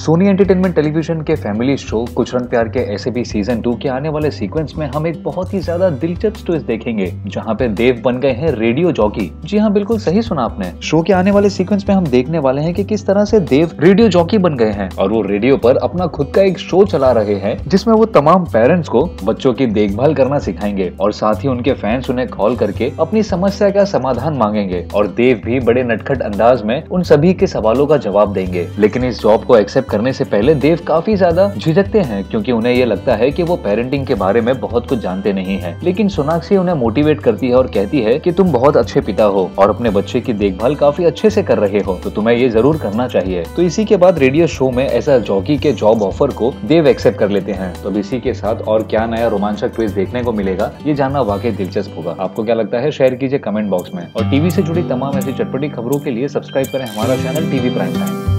Soni entertainment television के family show Kuch Rang प्यार के ऐसे भी सीज़न टू के आने वाले सीक्वेंस में हम एक बहुत ही ज़्यादा दिलचस्प ट्विस्ट देखेंगे, जहाँ पे देव बन गए हैं रेडियो जॉकी जी हाँ बिल्कुल सही सुना आपने। शो के आने वाले सीक्वेंस में हम देखने वाले हैं कि किस तरह से देव रेडियो जॉकी बन गए हैं और वो रेडियो पर अपना खुद का एक शो चला रहे हैं, जिसमें वो तमाम पेरेंट्स को बच्चों की देखभाल करना सिखाएँगे और साथ ही उनके फैंस उन्हें कॉल करके अपनी समस्या का समाधान मांगेंगे और देव भी बड़े नटखट अंदाज में उन सभी के सवालों का जवाब देंगे। लेकिन इस जॉब को एक्सेप्ट करने से पहले देव काफ़ी ज़्यादा झिझकते हैं, क्योंकि उन्हें ये लगता है कि वो पेरेंटिंग के बारे में बहुत कुछ जानते नहीं है। लेकिन सोनाक्षी उन्हें मोटिवेट करती है और कहती है कि तुम बहुत अच्छे पिता हो और अपने बच्चे की देखभाल काफ़ी अच्छे से कर रहे हो तो तुम्हें ये ज़रूर करना चाहिए। तो इसी के बाद रेडियो शो में ऐसा जॉकी के जॉब ऑफ़र को देव एक्सेप्ट कर लेते हैं। तो इसी के साथ और क्या नया रोमांचक ट्विस्ट देखने को मिलेगा, ये जानना वाकई दिलचस्प होगा। आपको क्या लगता है शेयर कीजिए कमेंट बॉक्स में। और टीवी से जुड़ी तमाम ऐसी चटपटी खबरों के लिए सब्सक्राइब करें हमारा चैनल टीवी प्राइम टाइम